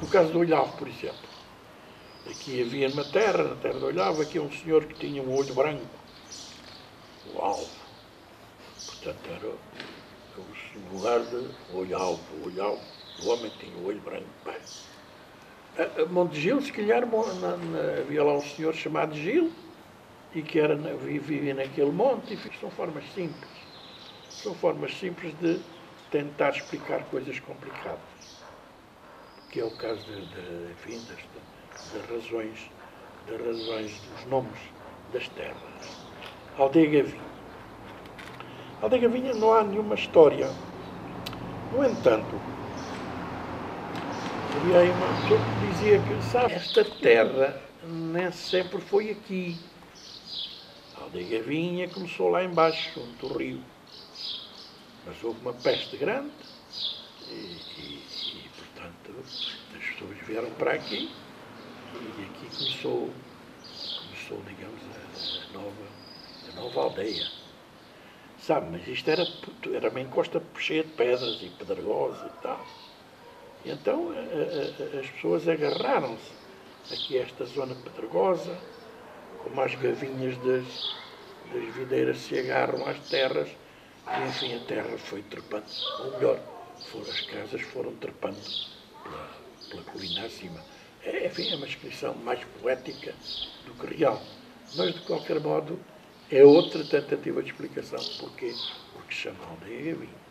No caso do Olhavo, por exemplo. Aqui havia uma terra, na terra do Olhavo, aqui um senhor que tinha um olho branco. O alvo. Portanto, era o lugar de Olhavo, Olhavo. O homem tinha o olho branco. A Monte Gil, se calhar, havia lá um senhor chamado Gil, e que era, vivia naquele monte, e são formas simples. São formas simples de tentar explicar coisas complicadas. Que é o caso de, de, enfim, das, razões, das razões dos nomes das terras. Aldeia Gavinha. Aldeia Gavinha não há nenhuma história. No entanto, havia aí uma pessoa que dizia que, sabe, esta terra nem sempre foi aqui. Aldeia Gavinha começou lá embaixo, junto ao rio. Mas houve uma peste grande e, e, as pessoas vieram para aqui e aqui começou, começou digamos, a, a nova, a nova aldeia. Sabe, mas isto era, era uma encosta cheia de pedras e pedregosa e tal. E então a, a, as pessoas agarraram-se aqui a esta zona pedregosa, como as gavinhas das, das videiras se agarram às terras, e enfim a terra foi trepando, ou melhor, foram, as casas foram trepando pela, pela colina acima. É, enfim, é uma descrição mais poética do que real. Mas, de qualquer modo, é outra tentativa de explicação. Porquê? Porque chama aldeia Gavinha.